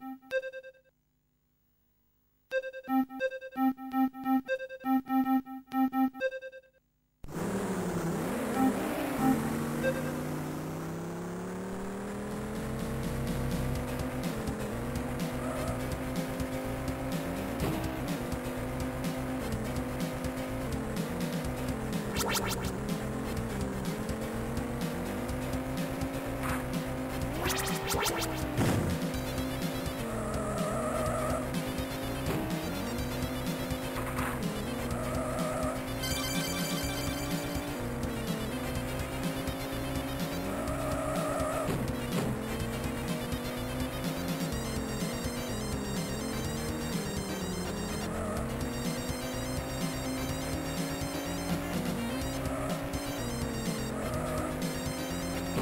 you.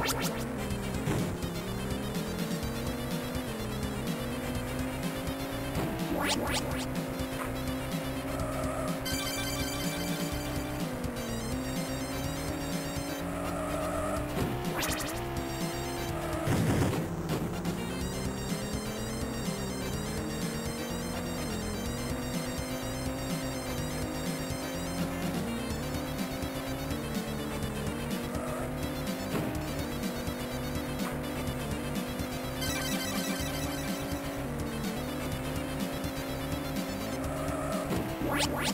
What? What?